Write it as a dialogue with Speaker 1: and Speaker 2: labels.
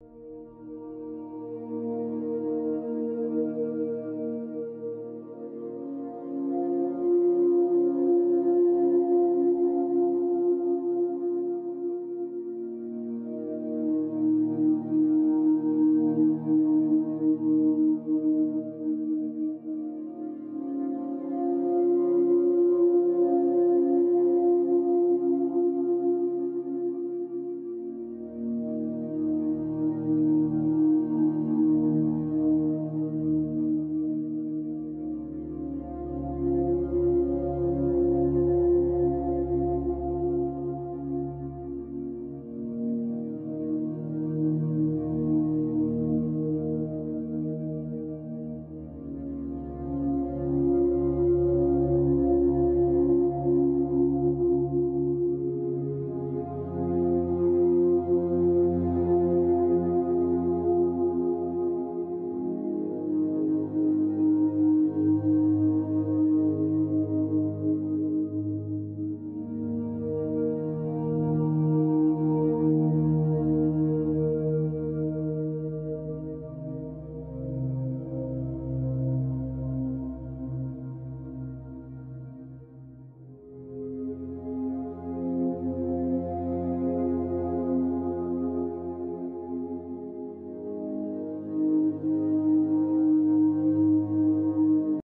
Speaker 1: you